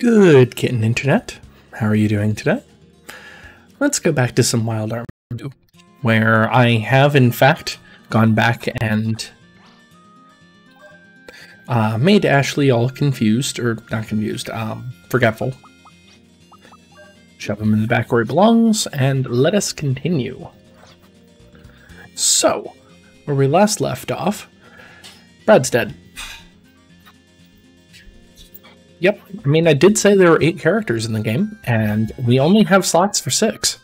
Good kitten internet. How are you doing today? Let's go back to some Wild Arms, where I have in fact gone back and uh, made Ashley all confused, or not confused, um, forgetful. Shove him in the back where he belongs, and let us continue. So, where we last left off, Brad's dead. Yep. I mean, I did say there were eight characters in the game, and we only have slots for six.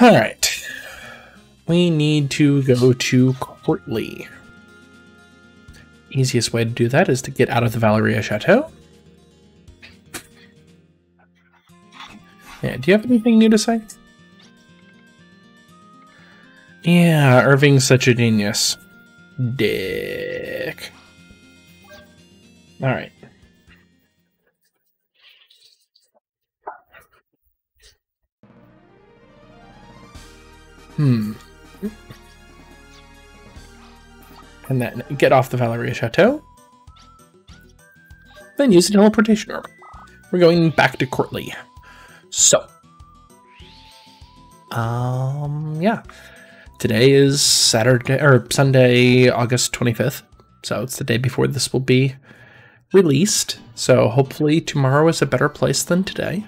Alright. We need to go to Courtly. Easiest way to do that is to get out of the Valeria Chateau. Yeah, do you have anything new to say? Yeah, Irving's such a genius. Dick. Alright. Hmm. And then get off the Valeria Chateau. Then use the teleportation orb. We're going back to Courtly. So. Um, yeah. Today is Saturday or Sunday, August 25th. So it's the day before this will be released. So hopefully tomorrow is a better place than today.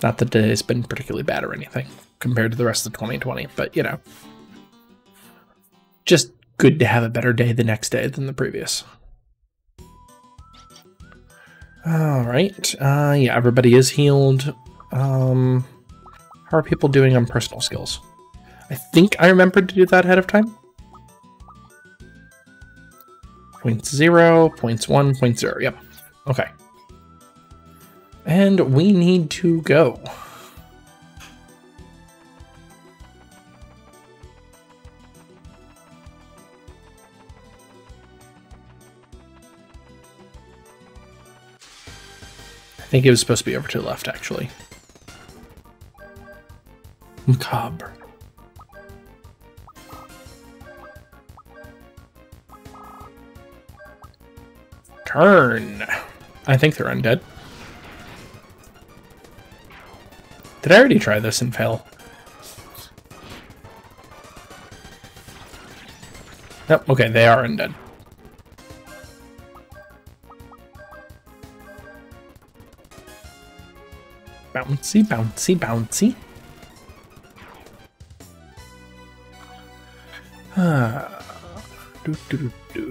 Not that today's been particularly bad or anything compared to the rest of 2020, but you know. Just good to have a better day the next day than the previous. All right. Uh, yeah, everybody is healed. Um, how are people doing on personal skills? I think I remembered to do that ahead of time. Points zero, points one, point zero. Yep. Okay. And we need to go. I think it was supposed to be over to the left, actually. Macabre. Turn. I think they're undead. Did I already try this and fail? Yep, okay, they are undead. Bouncy, bouncy, bouncy. Ah. Do, do, do.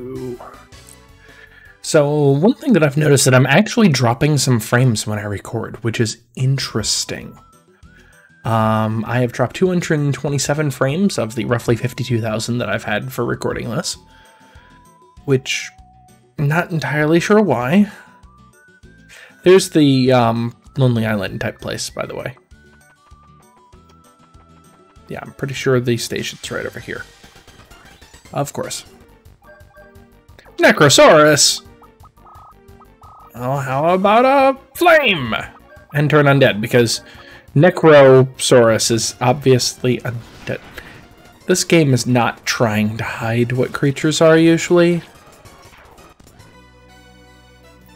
So one thing that I've noticed that I'm actually dropping some frames when I record, which is interesting. Um, I have dropped 227 frames of the roughly 52,000 that I've had for recording this, which I'm not entirely sure why. There's the um, Lonely Island type place, by the way. Yeah, I'm pretty sure the station's right over here. Of course. Necrosaurus! Oh, how about a flame? And turn undead, because Necrosaurus is obviously undead. This game is not trying to hide what creatures are usually.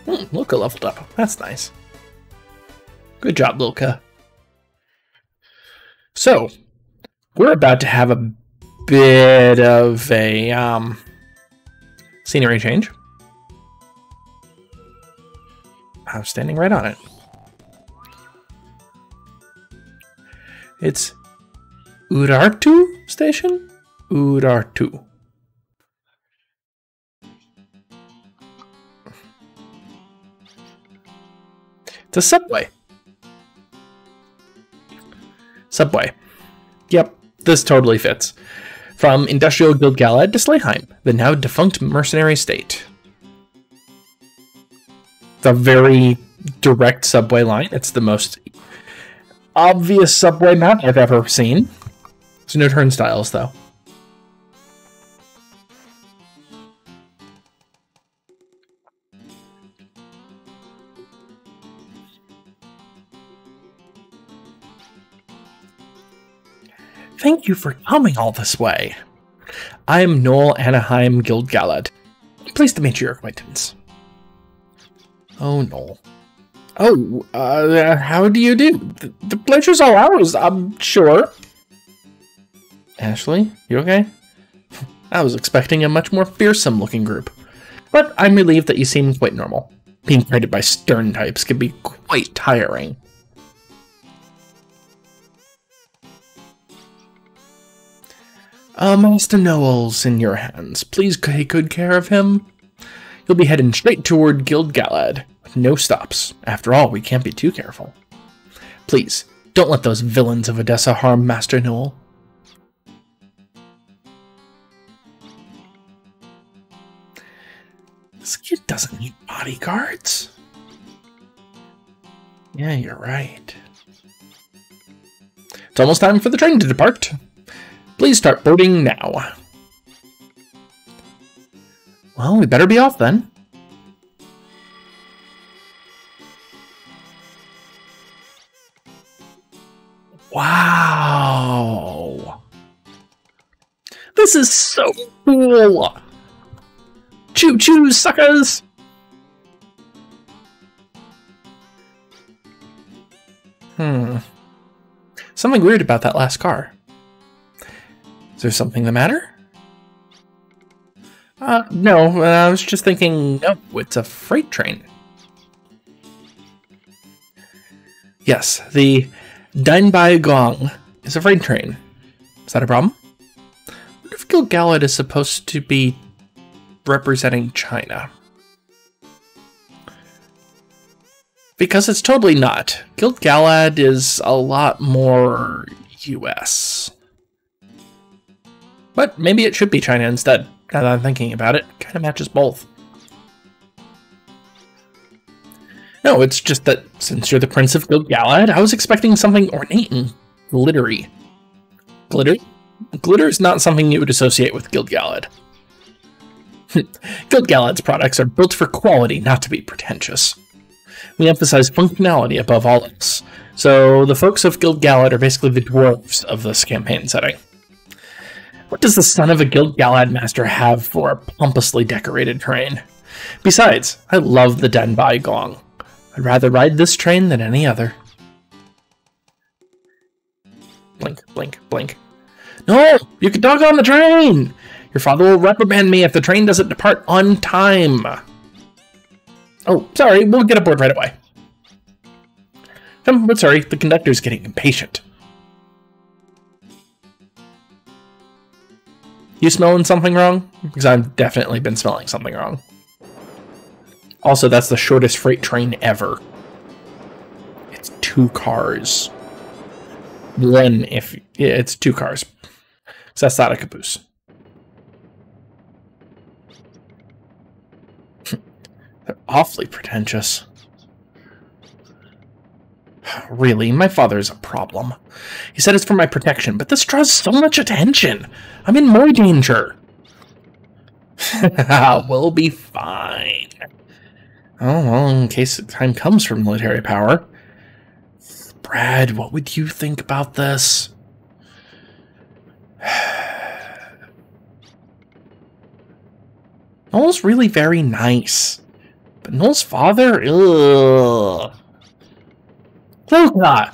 Hmm, leveled up. That's nice. Good job, Lilka. So, we're about to have a bit of a um, scenery change. I was standing right on it. It's Urartu Station? Urartu. It's a subway. Subway. Yep, this totally fits. From Industrial Guild Galad to Slayheim, the now defunct mercenary state. A very direct subway line. It's the most obvious subway map I've ever seen. There's no turnstiles, though. Thank you for coming all this way. I'm Noel Anaheim Guild Galad. Pleased to meet your acquaintance. Oh, no. Oh, uh, how do you do? The, the pleasure's all ours, I'm sure. Ashley, you okay? I was expecting a much more fearsome looking group. But I'm relieved that you seem quite normal. Being guided by stern types can be quite tiring. Uh, Master Noel's in your hands. Please take good care of him. You'll be heading straight toward Guild Galad, with no stops. After all, we can't be too careful. Please, don't let those villains of Odessa harm Master Noel. This kid doesn't need bodyguards. Yeah, you're right. It's almost time for the train to depart. Please start boarding now. Well, we better be off then. Wow. This is so cool. Choo choo, suckers! Hmm. Something weird about that last car. Is there something the matter? Uh, no, uh, I was just thinking, oh, it's a freight train. Yes, the Danbai Gong is a freight train. Is that a problem? What if Guild Galad is supposed to be representing China? Because it's totally not. Guild Galad is a lot more US. But maybe it should be China instead, now that I'm thinking about it. Kind of matches both. No, it's just that since you're the Prince of Guild Galad, I was expecting something ornate and glittery. Glitter? Glitter is not something you would associate with Guild Galad. Guild Galad's products are built for quality, not to be pretentious. We emphasize functionality above all else, so the folks of Guild Galad are basically the dwarves of this campaign setting. What does the son of a Guild Galad master have for a pompously decorated train? Besides, I love the Denbai Gong. I'd rather ride this train than any other. Blink, blink, blink. No! You can dog on the train! Your father will reprimand me if the train doesn't depart on time. Oh, sorry, we'll get aboard right away. Um, but sorry, the conductor's getting impatient. You smelling something wrong? Because I've definitely been smelling something wrong. Also, that's the shortest freight train ever. It's two cars. One if... Yeah, it's two cars. So that's not a caboose. They're awfully pretentious. Really, my father is a problem. He said it's for my protection, but this draws so much attention. I'm in more danger. we'll be fine. Oh, well, in case the time comes for military power. Brad, what would you think about this? Noel's really very nice. But Noel's father? Ugh. Lilka!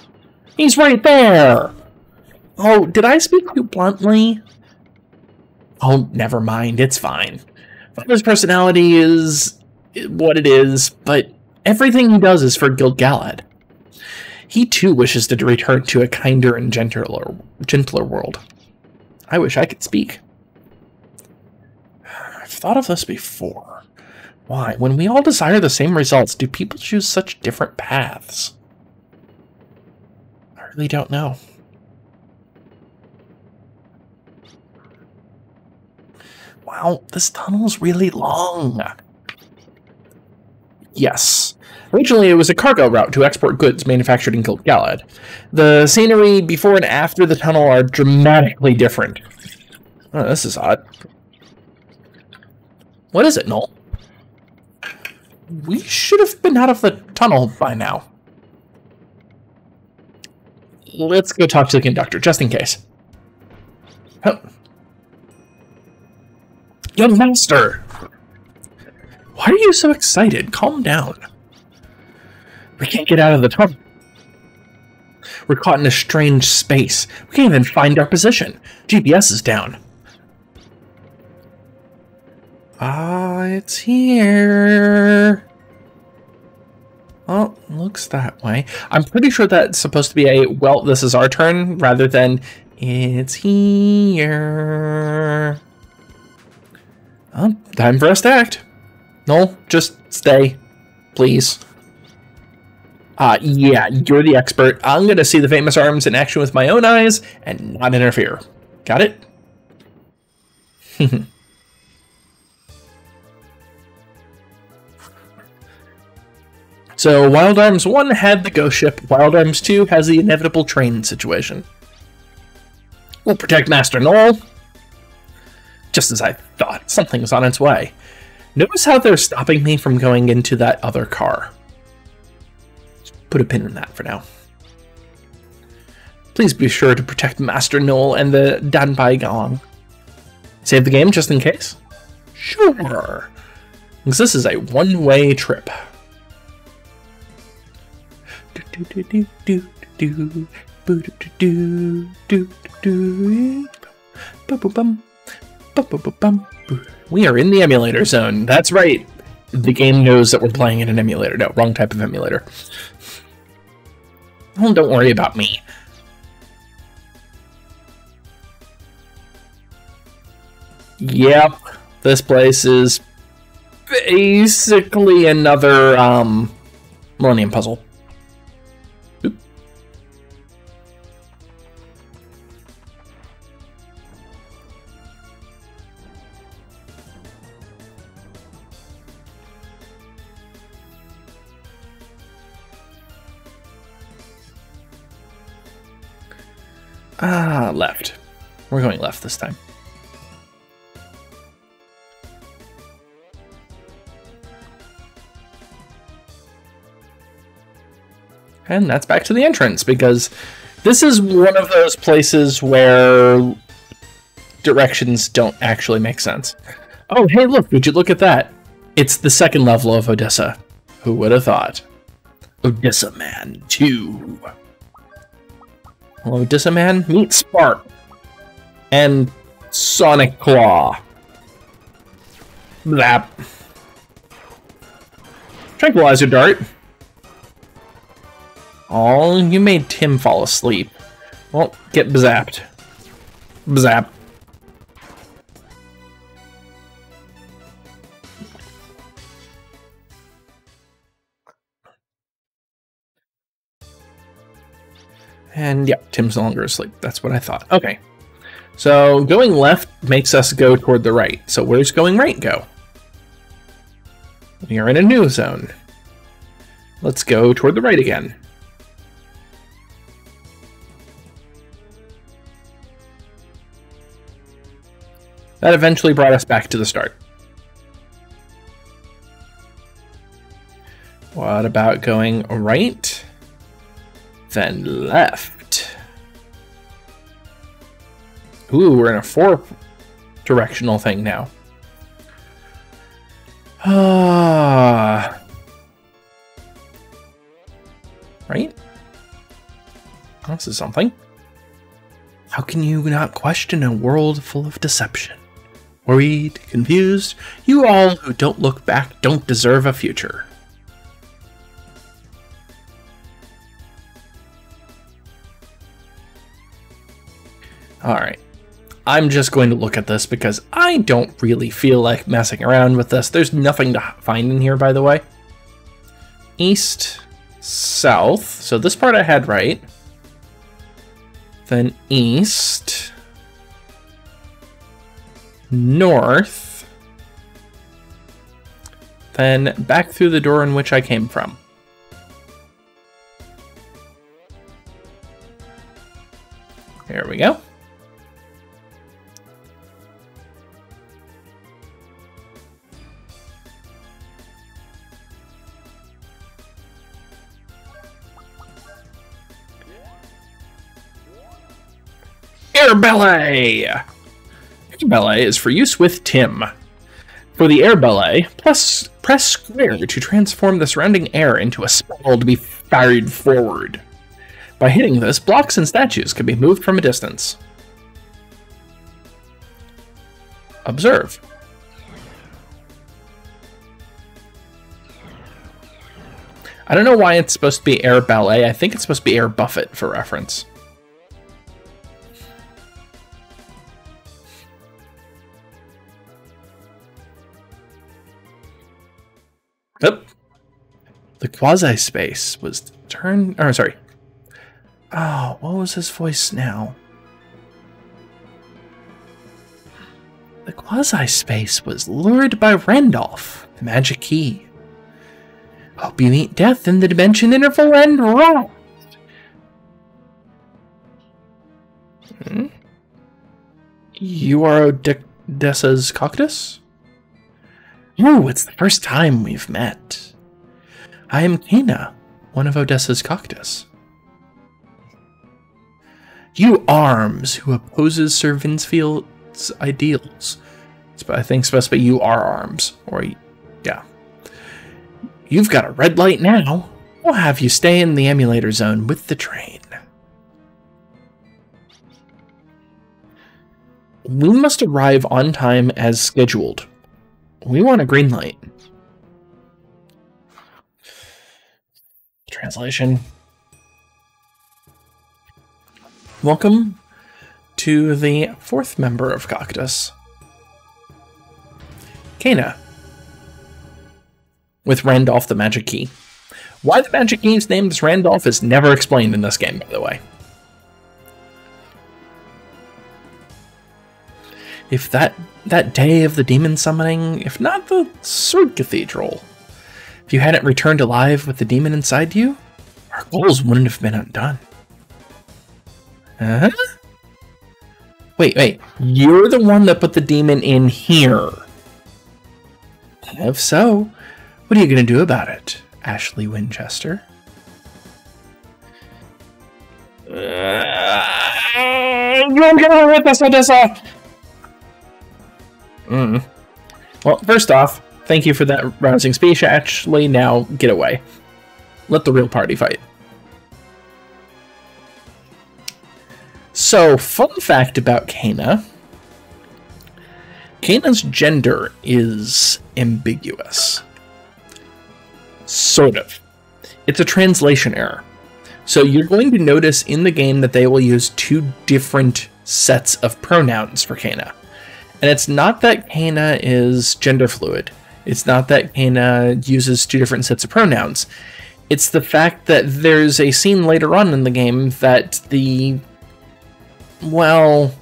He's right there! Oh, did I speak too bluntly? Oh, never mind. It's fine. Father's personality is what it is, but everything he does is for Guild Galad. He too wishes to return to a kinder and gentler, gentler world. I wish I could speak. I've thought of this before. Why, when we all desire the same results, do people choose such different paths? Really don't know. Wow, this tunnel's really long. Yes. Originally, it was a cargo route to export goods manufactured in Guild Galad. The scenery before and after the tunnel are dramatically different. Oh, this is odd. What is it, Noel? We should have been out of the tunnel by now. Let's go talk to the conductor, just in case. Oh. Young master! Why are you so excited? Calm down. We can't get out of the tunnel. We're caught in a strange space. We can't even find our position. GPS is down. Ah, it's here. Oh, looks that way. I'm pretty sure that's supposed to be a, well, this is our turn, rather than, it's here. Oh, time for us to act. No, just stay, please. Uh, yeah, you're the expert. I'm gonna see the famous arms in action with my own eyes and not interfere. Got it? so, Wild Arms 1 had the ghost ship, Wild Arms 2 has the inevitable train situation. We'll protect Master Noel. Just as I thought, something's on its way. Notice how they're stopping me from going into that other car put a pin in that for now. Please be sure to protect Master Noel and the Danbai Gong. Save the game just in case? Sure. Because this is a one-way trip. We are in the emulator zone. That's right. The game knows that we're playing in an emulator. No, wrong type of emulator. Oh, don't worry about me. Yep, this place is basically another um, Millennium Puzzle. Ah, left. We're going left this time. And that's back to the entrance because this is one of those places where directions don't actually make sense. Oh, hey, look, would you look at that? It's the second level of Odessa. Who would have thought? Odessa Man 2. Hello, Man. Meet Spark. And Sonic Claw. That. Tranquilizer Dart. Oh, you made Tim fall asleep. Well, get zapped. Zap. And yeah, Tim's no longer asleep. That's what I thought. Okay. So going left makes us go toward the right. So where's going right go? We are in a new zone. Let's go toward the right again. That eventually brought us back to the start. What about going right? Then left. Ooh, we're in a four directional thing now. Ah. right? This is something. How can you not question a world full of deception? Worried, confused, you all who don't look back don't deserve a future. Alright. I'm just going to look at this because I don't really feel like messing around with this. There's nothing to find in here, by the way. East, south. So this part I had right. Then east. North. Then back through the door in which I came from. There we go. Air Ballet! Air Ballet is for use with Tim. For the Air Ballet, plus Press square to transform the surrounding air into a spell to be fired forward. By hitting this, blocks and statues can be moved from a distance. Observe. I don't know why it's supposed to be air ballet. I think it's supposed to be air buffet for reference. The quasi space was turned. Or sorry. Oh, what was his voice now? The quasi space was lured by Randolph, the magic key. Hope you meet death in the dimension interval and wrong. Hmm? You are Odessa's Cocytus? Oh, it's the first time we've met. I am Kena, one of Odessa's Cocytus. You Arms, who opposes Sir Vinsfeld's ideals. I think be you are Arms, or yeah. You've got a red light now. We'll have you stay in the emulator zone with the train. We must arrive on time as scheduled. We want a green light. Translation. Welcome to the fourth member of Cocytus. Kena. With Randolph the Magic Key. Why the Magic Key is named as Randolph is never explained in this game, by the way. if that that day of the demon summoning, if not the Sword Cathedral, if you hadn't returned alive with the demon inside you, our goals wouldn't have been undone. Huh? Wait, wait. You're the one that put the demon in here. If so, what are you going to do about it, Ashley Winchester? Uh, you're going with us, Odessa! Mm. Well, first off, thank you for that rousing speech. Actually, now get away. Let the real party fight. So, fun fact about Kana. Kana's gender is ambiguous. Sort of. It's a translation error. So you're going to notice in the game that they will use two different sets of pronouns for Kana. And it's not that Kana is gender fluid. It's not that Kena uses two different sets of pronouns. It's the fact that there's a scene later on in the game that the well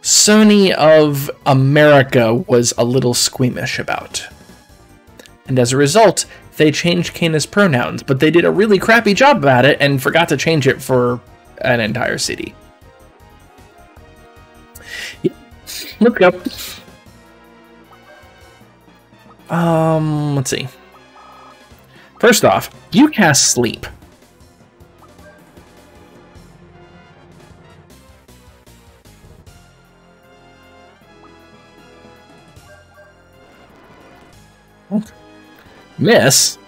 Sony of America was a little squeamish about. And as a result, they changed Kena's pronouns, but they did a really crappy job about it and forgot to change it for an entire city. Let's go. Um, let's see. First off, you cast sleep. Miss?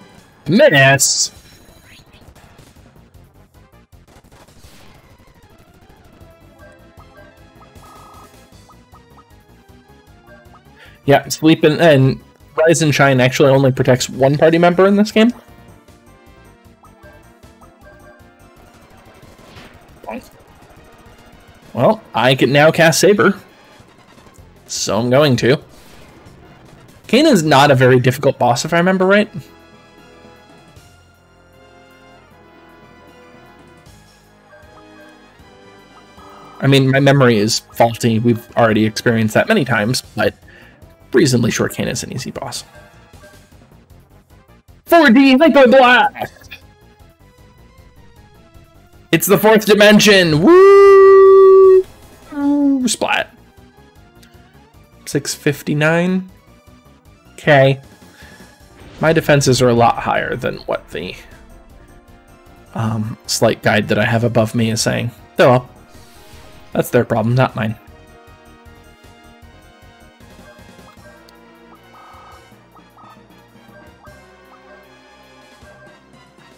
Miss? Yeah, sleep and, Rise and Shine actually only protects one party member in this game. Well, I can now cast Saber. So I'm going to. Kena is not a very difficult boss, if I remember right. I mean, my memory is faulty. We've already experienced that many times, but reasonably sure Kena is an easy boss. 4D Liquid Blast! It's the fourth dimension! Woo! Splat. 659. Okay. My defenses are a lot higher than what the um, slight guide that I have above me is saying. Oh well. That's their problem, not mine.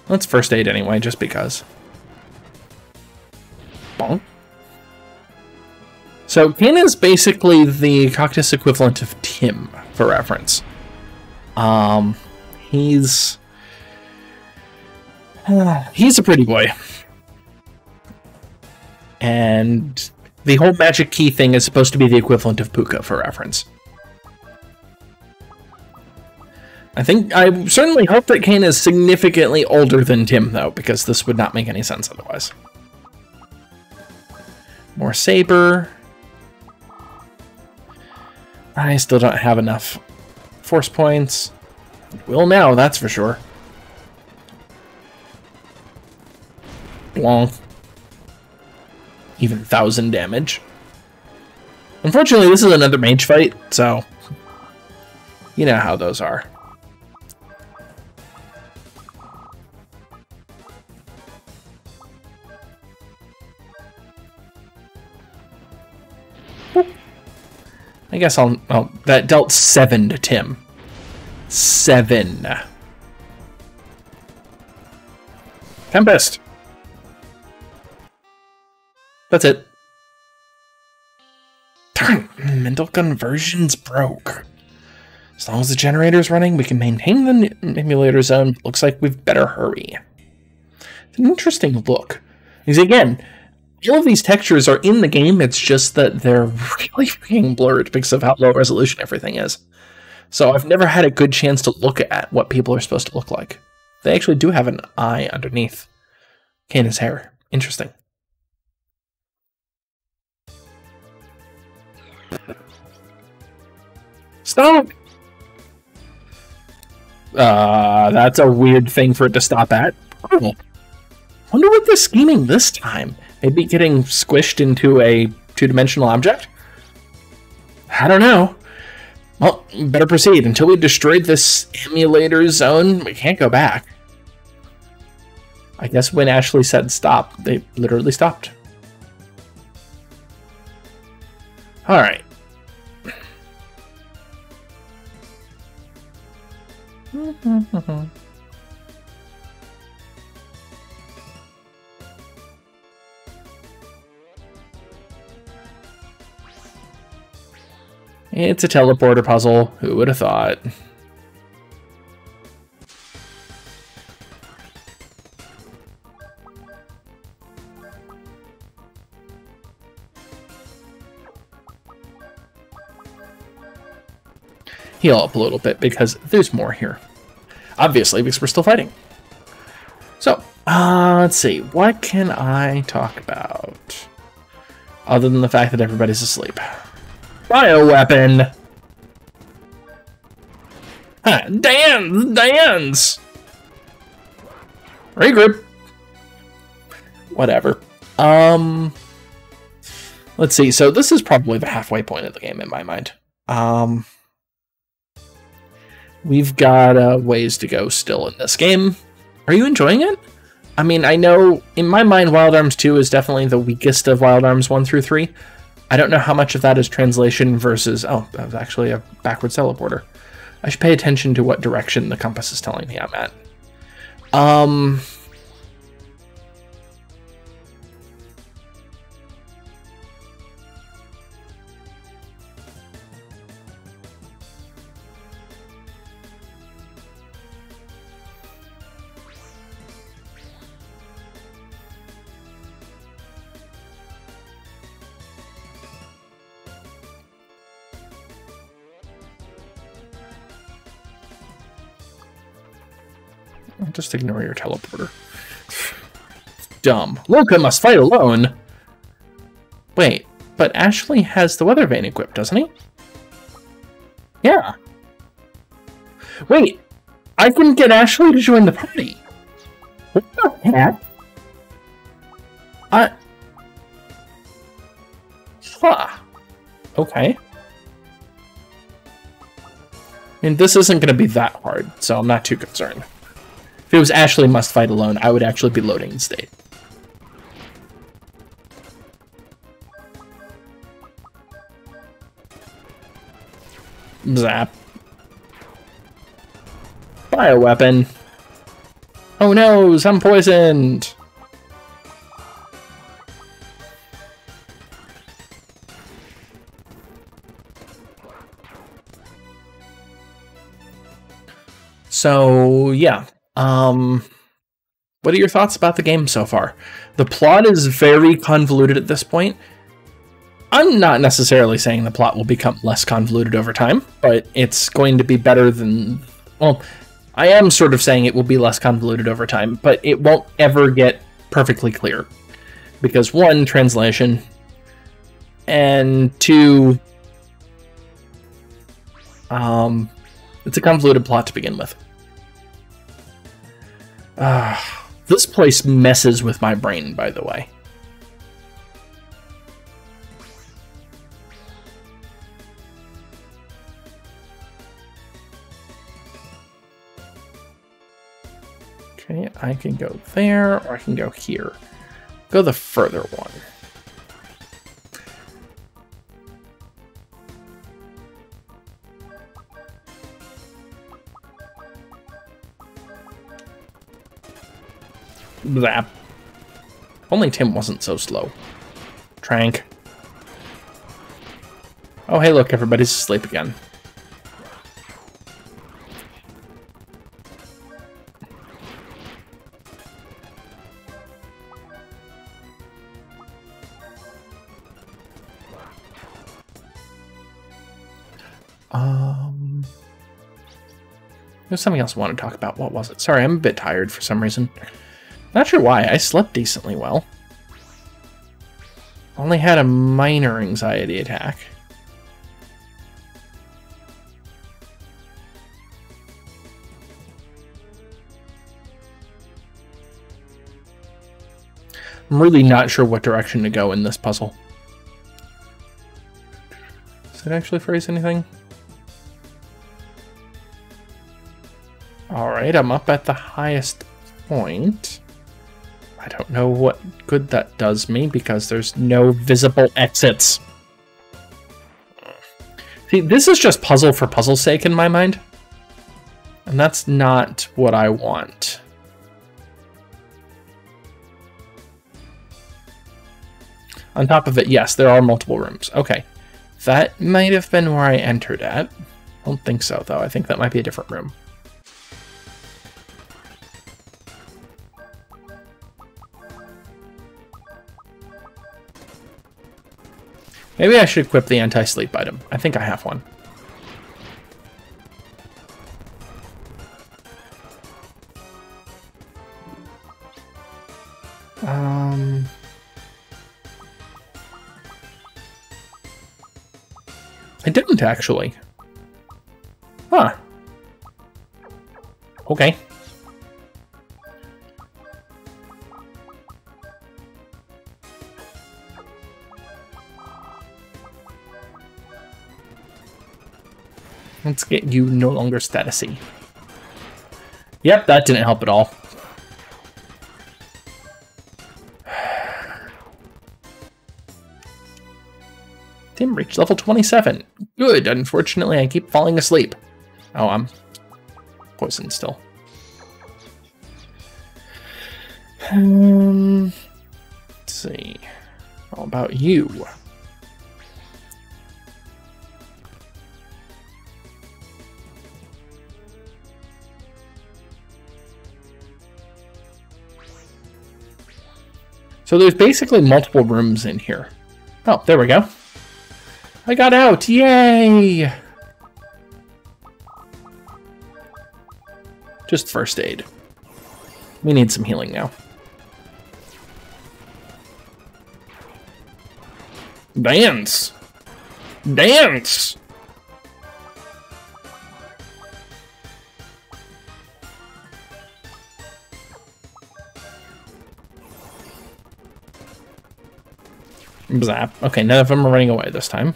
Let's first aid anyway, just because. Bonk. So Kain is basically the Cocytus equivalent of Tim, for reference. Um, he's uh, he's a pretty boy, and the whole magic key thing is supposed to be the equivalent of Puka, for reference. I think I certainly hope that Kane is significantly older than Tim, though, because this would not make any sense otherwise. More saber. I still don't have enough force points. Will now, that's for sure. Long. Even thousand damage. Unfortunately, this is another mage fight, so you know how those are. I guess I'll, oh, that dealt seven to Tim. Seven. Tempest. That's it. Darn, mental conversions broke. As long as the generator's running, we can maintain the emulator zone. Looks like we've better hurry. It's an interesting look. Because again, all of these textures are in the game, it's just that they're really being blurred because of how low resolution everything is. So I've never had a good chance to look at what people are supposed to look like. They actually do have an eye underneath Kain's hair. Interesting. Stop! Uh, that's a weird thing for it to stop at. Oh. Wonder what they're scheming this time. Maybe getting squished into a two-dimensional object? I don't know. Well, better proceed. Until we destroyed this emulator zone, we can't go back. I guess when Ashley said stop, they literally stopped. Alright. It's a teleporter puzzle. Who would have thought? Heal up a little bit because there's more here. Obviously, because we're still fighting. So, uh, let's see. What can I talk about? Other than the fact that everybody's asleep. Bioweapon! Huh, dance! Dance! Regroup! Whatever. Um... Let's see, so this is probably the halfway point of the game in my mind. Um... We've got uh, ways to go still in this game. Are you enjoying it? I mean, I know in my mind, Wild Arms 2 is definitely the weakest of Wild Arms 1 through 3. I don't know how much of that is translation versus, oh, that was actually a backwards teleporter. I should pay attention to what direction the compass is telling me I'm at. Um, Just ignore your teleporter. Dumb. Lilka must fight alone. Wait, but Ashley has the weather vane equipped, doesn't he? Yeah. Wait, I can get Ashley to join the party. What the heck? I... Huh. Okay. I mean, this isn't going to be that hard, so I'm not too concerned. If it was Ashley must fight alone, I would actually be loading in state. Zap. Bioweapon. Oh no, I'm poisoned! So, yeah. Um, what are your thoughts about the game so far? The plot is very convoluted at this point. I'm not necessarily saying the plot will become less convoluted over time, but it's going to be better than. Well, I am sort of saying it will be less convoluted over time, but it won't ever get perfectly clear. Because, one, translation, and two, um, it's a convoluted plot to begin with. Uh, this place messes with my brain, by the way. Okay, I can go there, or I can go here. Go the further one. Zap. Only Tim wasn't so slow. Trank. Oh, hey, look, everybody's asleep again. Um, there's something else I want to talk about. What was it? Sorry, I'm a bit tired for some reason. Not sure why. I slept decently well. Only had a minor anxiety attack. I'm really not sure what direction to go in this puzzle. Does it actually phrase anything? Alright, I'm up at the highest point. I don't know what good that does me because there's no visible exits. See, this is just puzzle for puzzle's sake in my mind. And that's not what I want. On top of it, yes, there are multiple rooms. Okay. That might have been where I entered at. I don't think so, though. I think that might be a different room. Maybe I should equip the anti-sleep item. I think I have one. Um... I didn't, actually. Huh. Okay. Let's get you no longer statusy. Yep, that didn't help at all. Tim reached level 27. Good, unfortunately I keep falling asleep. Oh, I'm poisoned still. Um, let's see. How about you? So there's basically multiple rooms in here. Oh, there we go. I got out! Yay! Just first aid. We need some healing now. Dance! Dance! Zap. Okay, none of them are running away this time.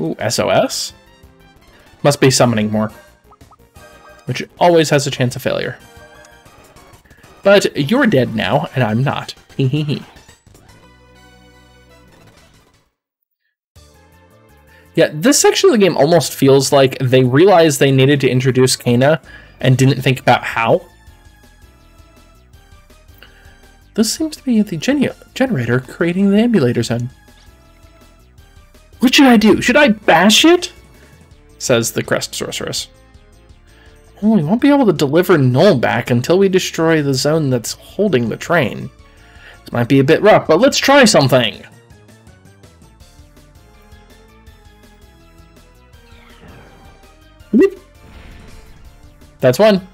Ooh, SOS? Must be summoning more. Which always has a chance of failure. But you're dead now, and I'm not. Hehehe. yeah, this section of the game almost feels like they realized they needed to introduce Kena and didn't think about how. This seems to be the generator creating the emulator zone. What should I do? Should I bash it? Says the Crest Sorceress. Well, we won't be able to deliver Noel back until we destroy the zone that's holding the train. This might be a bit rough, but let's try something! That's one.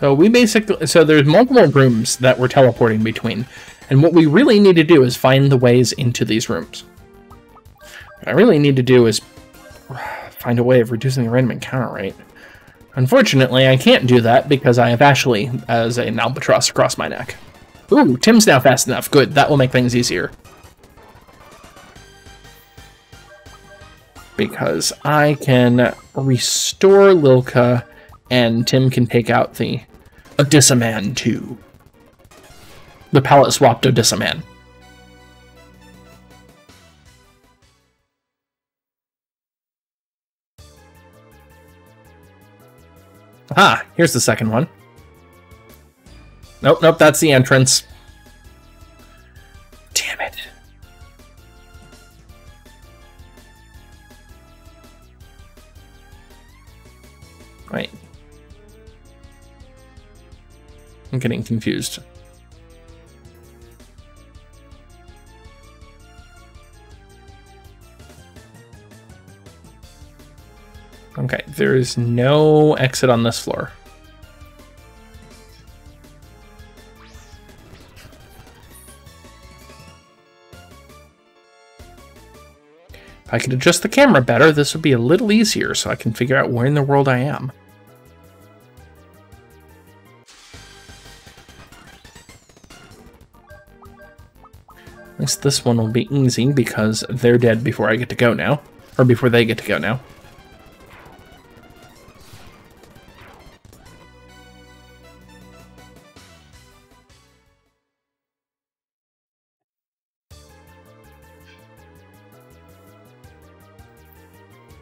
So we basically so there's multiple rooms that we're teleporting between, and what we really need to do is find the ways into these rooms. What I really need to do is find a way of reducing the random encounter rate. Unfortunately, I can't do that because I have Ashley as an albatross across my neck. Ooh, Tim's now fast enough. Good, that will make things easier. Because I can restore Lilka and Tim can take out the Odysseman too. The palette swapped Odysseman. Ah, here's the second one. Nope, nope, that's the entrance. Damn it. I'm getting confused. Okay, there is no exit on this floor. If I could adjust the camera better, this would be a little easier so I can figure out where in the world I am. This one will be easy because they're dead before I get to go now. Or before they get to go now.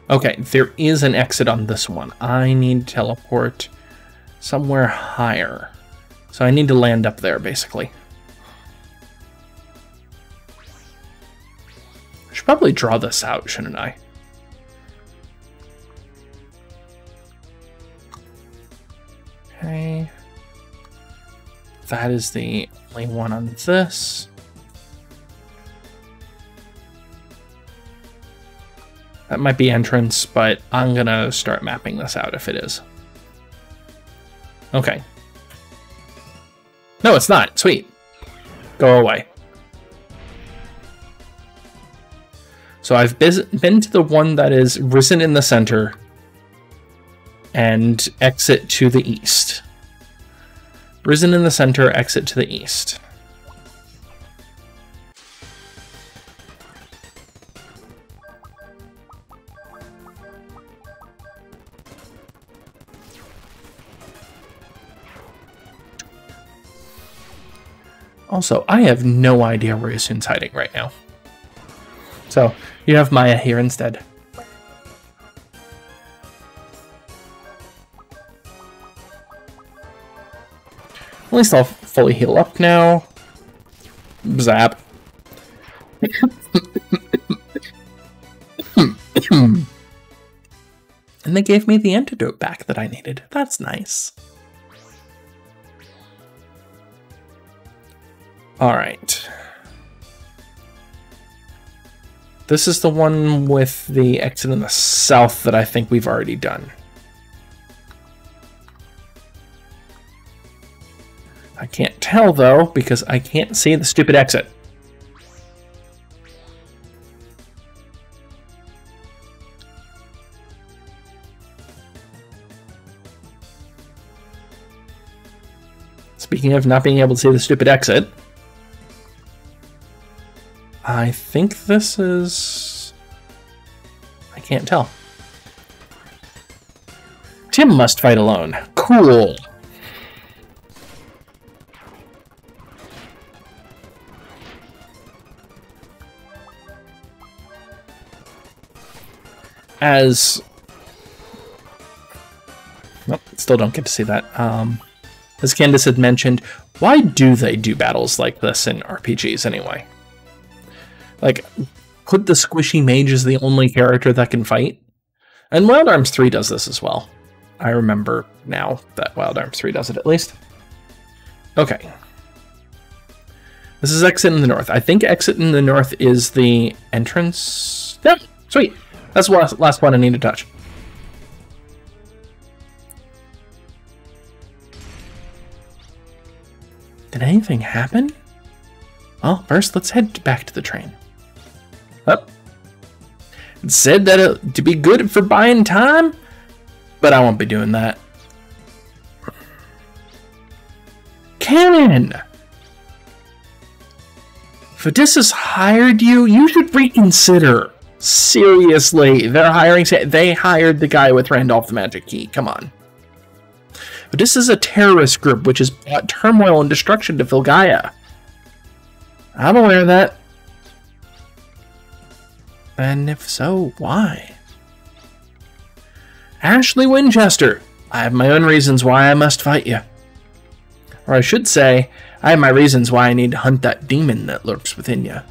Okay, there is an exit on this one. I need to teleport somewhere higher. So I need to land up there, basically. Probably draw this out, shouldn't I? Okay. That is the only one on this. That might be entrance, but I'm gonna start mapping this out if it is. Okay. No, it's not. Sweet. Go away. So I've been to the one that is risen in the center and exit to the east. Risen in the center, exit to the east. Also, I have no idea where Issun's hiding right now. So, you have Maya here instead. At least I'll fully heal up now. Zap. and they gave me the antidote back that I needed. That's nice. Alright. This is the one with the exit in the south that I think we've already done. I can't tell though, because I can't see the stupid exit. Speaking of not being able to see the stupid exit, I think this is... I can't tell. Tim must fight alone. Cool. As... Nope, still don't get to see that. Um, as Candace had mentioned, why do they do battles like this in RPGs anyway? Like, put the squishy mage as the only character that can fight? And Wild Arms 3 does this as well. I remember now that Wild Arms 3 does it at least. Okay. This is Exit in the North. I think Exit in the North is the entrance. Yep, sweet. That's the last, last one I need to touch. Did anything happen? Well, first let's head back to the train. Said that it, to be good for buying time, but I won't be doing that. Kanon! If Odessa hired you, you should reconsider. Seriously, they're hiring. They hired the guy with Randolph the Magic Key. Come on. This is a terrorist group which has brought turmoil and destruction to Filgaia. I'm aware of that. And if so, why? Ashley Winchester, I have my own reasons why I must fight you. Or I should say, I have my reasons why I need to hunt that demon that lurks within you.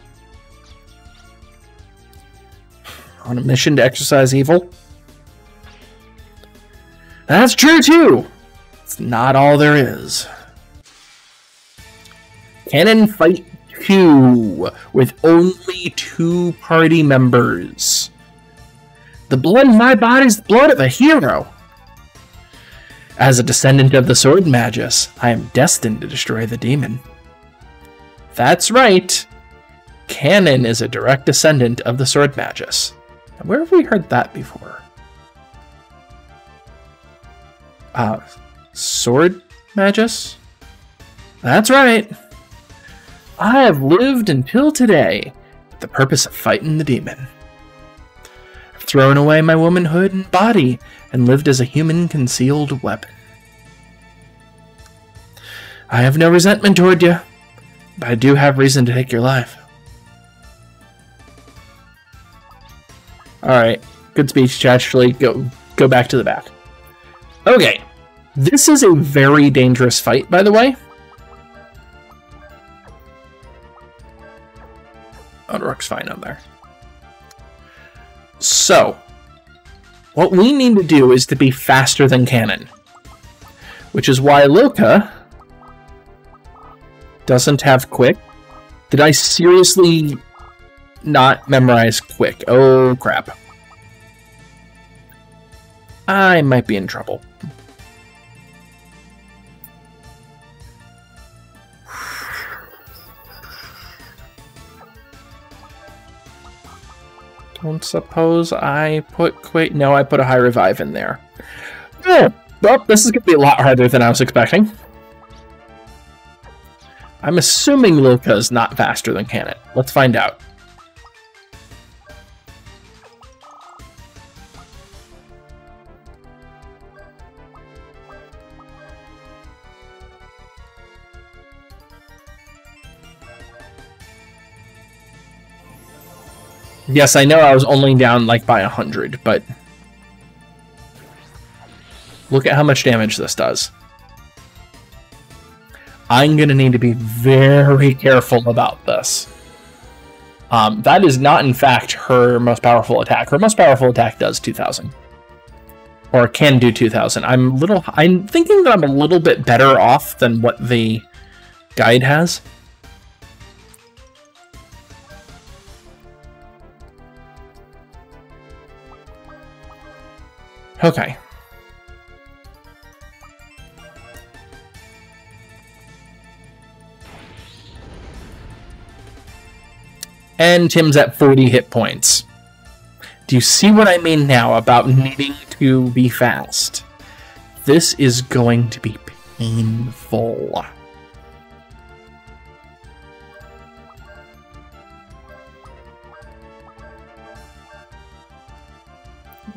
On a mission to exorcise evil? That's true too! It's not all there is. Kanon Fight 2 with only two party members. The blood in my body is the blood of a hero. As a descendant of the Sword Magus, I am destined to destroy the demon. That's right. Kanon is a direct descendant of the Sword Magus. Where have we heard that before? Uh, Sword Magus? That's right. I have lived until today with the purpose of fighting the demon. I've thrown away my womanhood and body and lived as a human concealed weapon. I have no resentment toward you, but I do have reason to take your life. Alright, good speech, Actually, Go, go back to the back. Okay, this is a very dangerous fight, by the way. Rook's fine on there. So, what we need to do is to be faster than Kanon. Which is why Loka doesn't have Quick. Did I seriously not memorize Quick? Oh, crap. I might be in trouble. Don't suppose I put quick. No, I put a high revive in there. Oh, well, this is going to be a lot harder than I was expecting. I'm assuming Loka is not faster than Kanon. Let's find out. Yes, I know I was only down like by a hundred, but look at how much damage this does. I'm going to need to be very careful about this. Um, that is not, in fact, her most powerful attack. Her most powerful attack does 2,000. Or can do 2,000. I'm little. I'm thinking that I'm a little bit better off than what the guide has. Okay. And Tim's at 40 hit points. Do you see what I mean now about needing to be fast? This is going to be painful.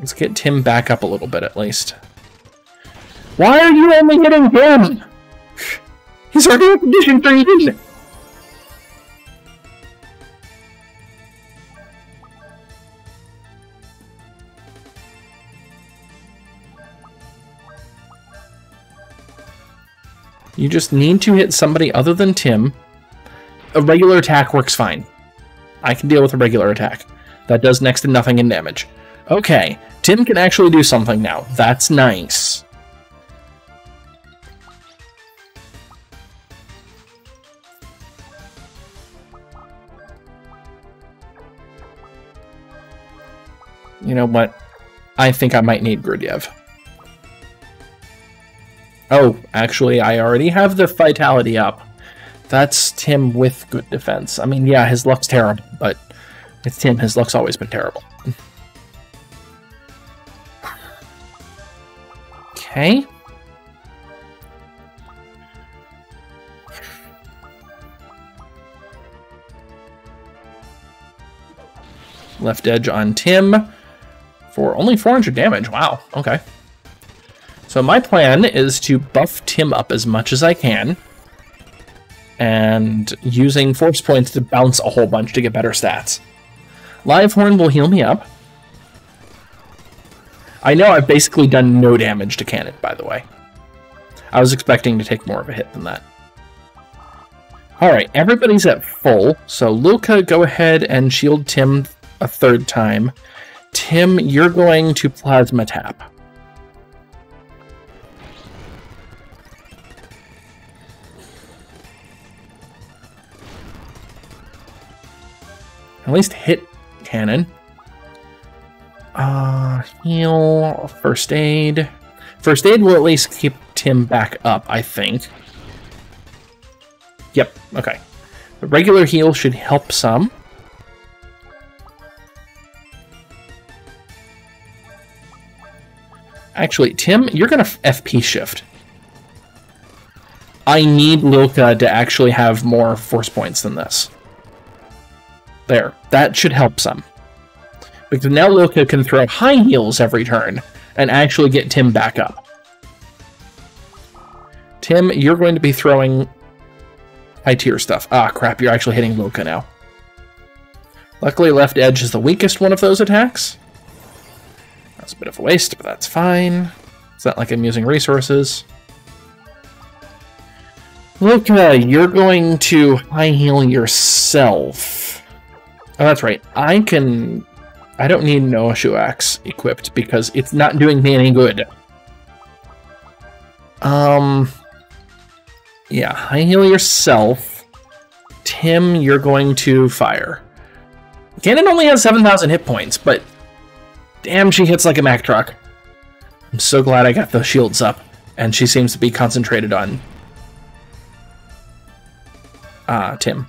Let's get Tim back up a little bit at least. Why are you only hitting him? He's already a condition three. You just need to hit somebody other than Tim. A regular attack works fine. I can deal with a regular attack. That does next to nothing in damage. Okay, Tim can actually do something now. That's nice. You know what? I think I might need Grudiev. Oh, actually, I already have the Vitality up. That's Tim with good defense. I mean, yeah, his luck's terrible, but it's Tim. His luck's always been terrible. Okay. Left edge on Tim for only 400 damage. Wow, okay. So my plan is to buff Tim up as much as I can, and using force points to bounce a whole bunch to get better stats. Live Horn will heal me up. I know I've basically done no damage to Kanon, by the way. I was expecting to take more of a hit than that. Alright, everybody's at full, so Luca, go ahead and shield Tim a third time. Tim, you're going to Plasma Tap. At least hit Kanon. Uh, heal, first aid. First aid will at least keep Tim back up, I think. Yep, okay. The regular heal should help some. Actually, Tim, you're going to FP shift. I need Lilka to actually have more force points than this. There. That should help some. Because now Lilka can throw high heels every turn and actually get Tim back up. Tim, you're going to be throwing high tier stuff. Ah, crap, you're actually hitting Lilka now. Luckily, left edge is the weakest one of those attacks. That's a bit of a waste, but that's fine. It's not like I'm using resources. Lilka, you're going to high heal yourself. Oh, that's right. I can... I don't need Noah Shuax equipped because it's not doing me any good. Um... Yeah, high heal yourself. Tim, you're going to fire. Kanon only has 7,000 hit points, but damn, she hits like a Mack truck. I'm so glad I got those shields up, and she seems to be concentrated on uh, Tim.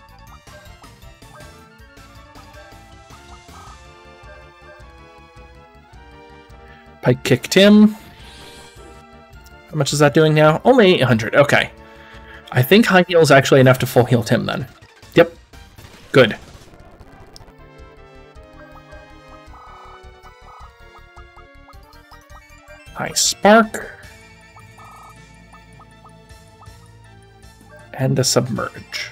Pike kicked him. How much is that doing now? Only 800. Okay. I think high heal is actually enough to full heal Tim then. Yep. Good. High spark. And a submerge.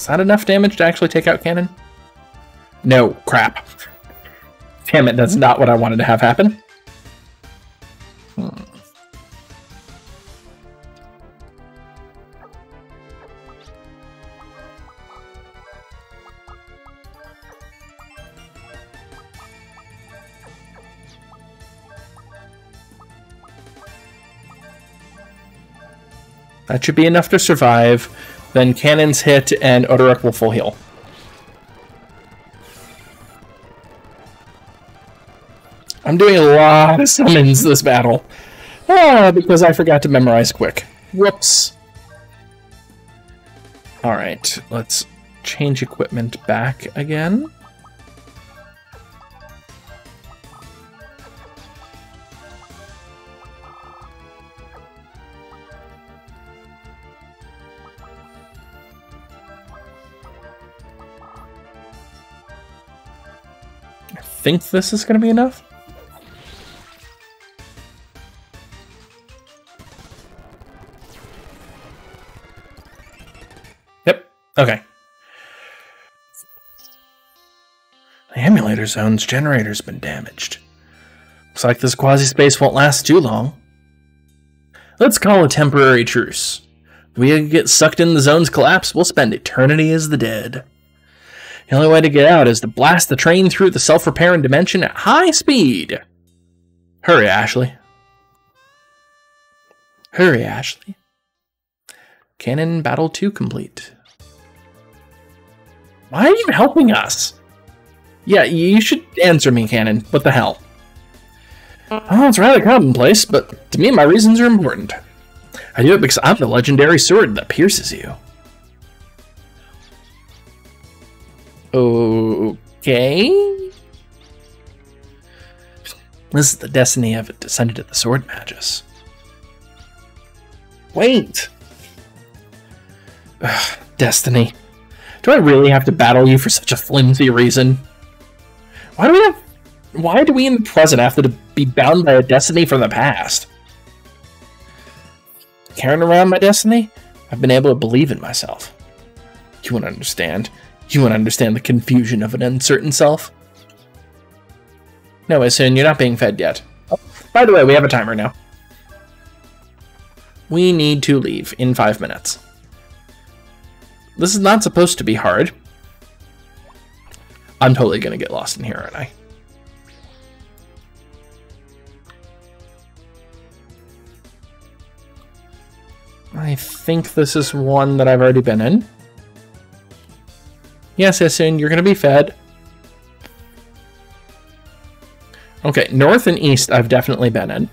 Is that enough damage to actually take out Kanon? No, crap. Damn it, that's not what I wanted to have happen. Hmm. That should be enough to survive. Then Kanon's hit and Odorok will full heal. I'm doing a lot of summons this battle. Ah, because I forgot to memorize quick. Whoops. Alright, let's change equipment back again. Think this is going to be enough. Yep. Okay. The emulator zone's generator's been damaged. Looks like this quasi space won't last too long. Let's call a temporary truce. If we get sucked in the zone's collapse, we'll spend eternity as the dead. The only way to get out is to blast the train through the self repairing dimension at high speed. Hurry, Ashley. Hurry, Ashley. Kanon Battle 2 complete. Why are you helping us? Yeah, you should answer me, Kanon. What the hell? Oh, it's rather commonplace, but to me, my reasons are important. I do it because I'm the legendary sword that pierces you. Okay. This is the destiny of a descendant of the Sword Magus. Wait! Ugh, destiny. Do I really have to battle you for such a flimsy reason? Why do we have why do we in the present have to be bound by a destiny from the past? Carrying around my destiny, I've been able to believe in myself. You won't understand. You won't understand the confusion of an uncertain self. No, Issun, you're not being fed yet. Oh, by the way, we have a timer now. We need to leave in five minutes. This is not supposed to be hard. I'm totally going to get lost in here, aren't I? I think this is one that I've already been in. Yes, Issun, you're to be fed. Okay, north and east I've definitely been in.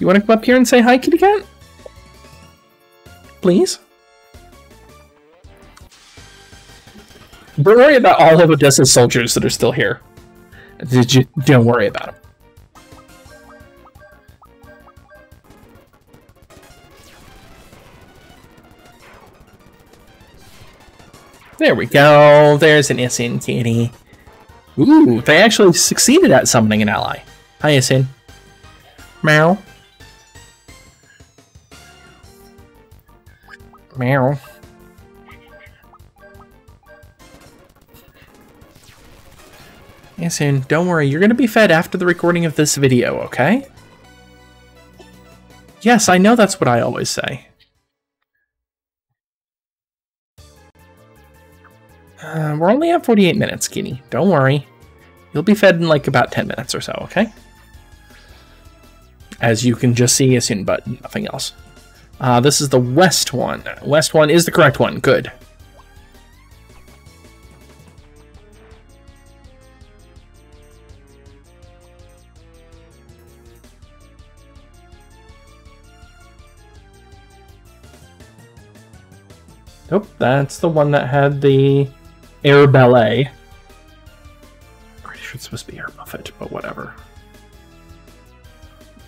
You want to come up here and say hi, kitty cat? Please? Don't worry about all of Odessa's soldiers that are still here. Did you? Don't worry about them. There we go. There's an Issun kitty. Ooh, they actually succeeded at summoning an ally. Hi, Issun. Meow. Meow. Issun, don't worry. You're going to be fed after the recording of this video, okay? Yes, I know that's what I always say. Uh, we're only at 48 minutes, Skinny. Don't worry. You'll be fed in like about 10 minutes or so, okay? As you can just see, Issun, but nothing else. Uh, this is the west one. West one is the correct one. Good. Nope, that's the one that had the Air Ballet. Pretty sure it's supposed to be Air Buffet, but whatever.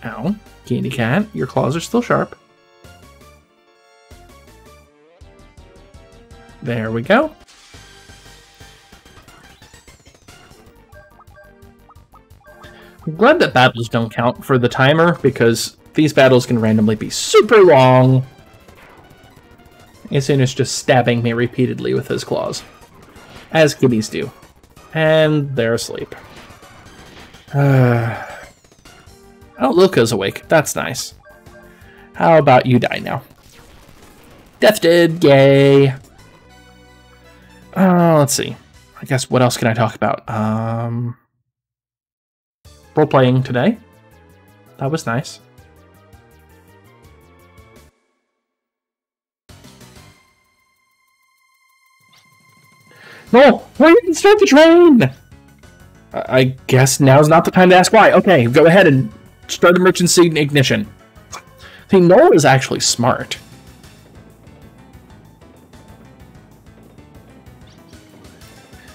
Ow. Candy Cat, your claws are still sharp. There we go. I'm glad that battles don't count for the timer, because these battles can randomly be super long. As soon as just stabbing me repeatedly with his claws as kitties do. And they're asleep. Uh, oh, Luca's awake. That's nice. How about you die now? Death did, yay! Uh, let's see. I guess what else can I talk about? Um, role playing today. That was nice. No, why didn't start the train? I guess now's not the time to ask why. Okay, go ahead and start the emergency ignition. See, Noel is actually smart.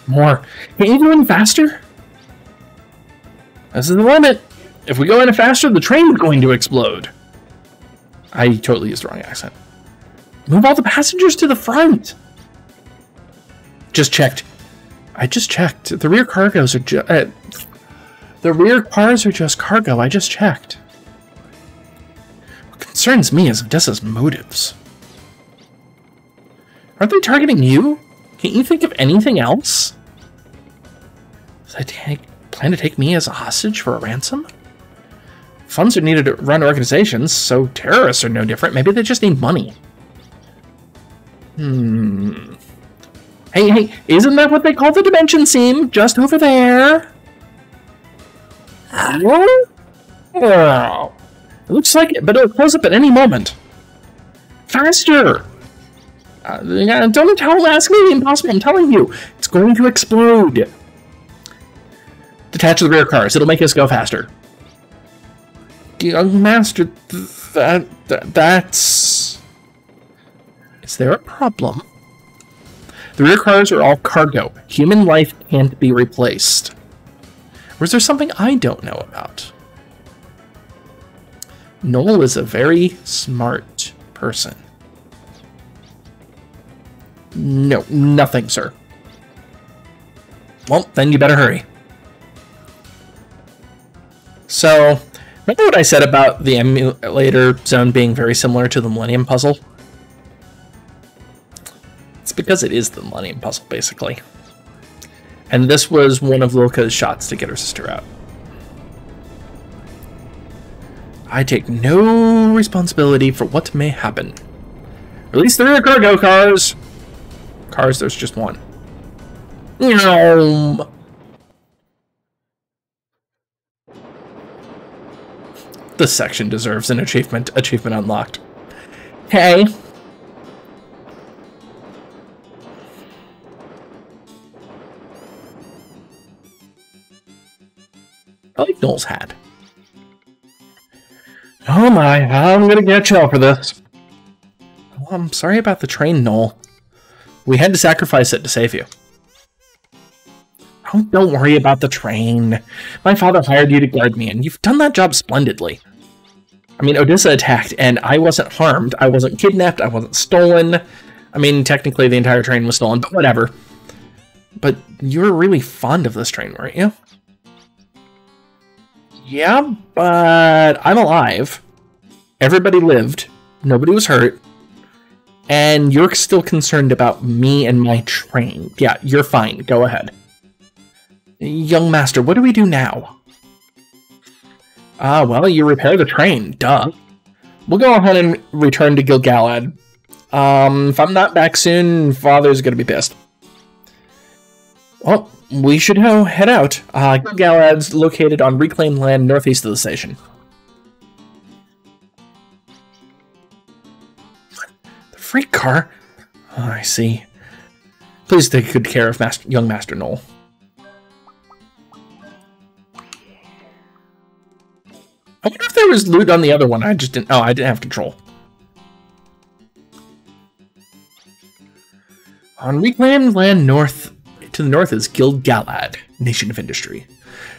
More. Can't you go any faster? This is the limit. If we go any faster, the train is going to explode. I totally used the wrong accent. Move all the passengers to the front. Just checked. I just checked. The rear cargoes are just. Uh, the rear cars are just cargo. I just checked. What concerns me is Odessa's motives. Aren't they targeting you? Can't you think of anything else? Does take, plan to take me as a hostage for a ransom? Funds are needed to run organizations, so terrorists are no different. Maybe they just need money. Hmm. Hey, hey, isn't that what they call the dimension seam? Just over there. What? It looks like it, but it'll close up at any moment. Faster! Uh, don't tell, ask me the impossible. I'm telling you, it's going to explode. Detach the rear cars. It'll make us go faster young master, that, that that's... Is there a problem? The rear cars are all cargo. Human life can't be replaced. Or is there something I don't know about? Noel is a very smart person. No, nothing, sir. Well, then you better hurry. So, Remember what I said about the emulator zone being very similar to the Millennium Puzzle? Because it is the Millennium Puzzle, basically. And this was one of Lilka's shots to get her sister out. I take no responsibility for what may happen. Release the rear cargo cars! Cars, there's just one. No. This section deserves an achievement. Achievement unlocked. Hey. Like Noel's hat. Oh my, I'm gonna get you for this. Oh, I'm sorry about the train, Noel. We had to sacrifice it to save you. Oh, don't worry about the train. My father hired you to guard me, and you've done that job splendidly. I mean, Odessa attacked, and I wasn't harmed. I wasn't kidnapped. I wasn't stolen. I mean, technically, the entire train was stolen, but whatever. But you were really fond of this train, weren't you? Yeah, but I'm alive. Everybody lived. Nobody was hurt. And you're still concerned about me and my train. Yeah, you're fine. Go ahead. Young master, what do we do now? Ah, well, you repair the train. Duh. We'll go ahead and return to Guild Galad. Um, if I'm not back soon, Father's gonna be pissed. Well, we should go head out. Uh, Guild Galad's located on reclaimed land northeast of the station. The freight car? Oh, I see. Please take good care of Master, young Master Noel. I wonder if there was loot on the other one. I just didn't. Oh, I didn't have control. On reclaimed land north to the north is Guild Galad, nation of industry.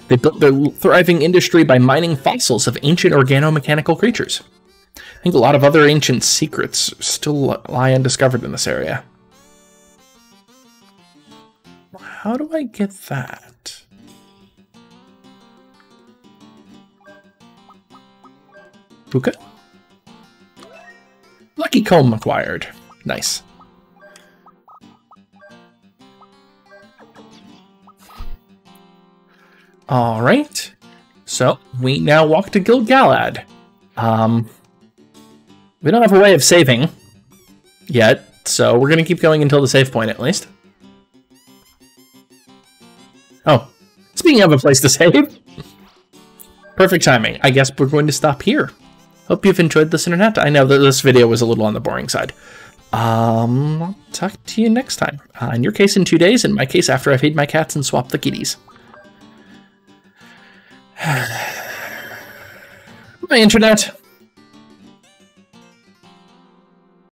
They built their thriving industry by mining fossils of ancient organomechanical creatures. I think a lot of other ancient secrets still lie undiscovered in this area. How do I get that? Puka? Lucky comb acquired. Nice. All right. So we now walk to Guild Galad. Um, we don't have a way of saving yet, so we're gonna keep going until the save point at least. Oh, speaking of a place to save, perfect timing. I guess we're going to stop here. Hope you've enjoyed this internet. I know that this video was a little on the boring side. Um, I'll talk to you next time. Uh, in your case, in two days. In my case, after I feed my cats and swap the kitties. my internet.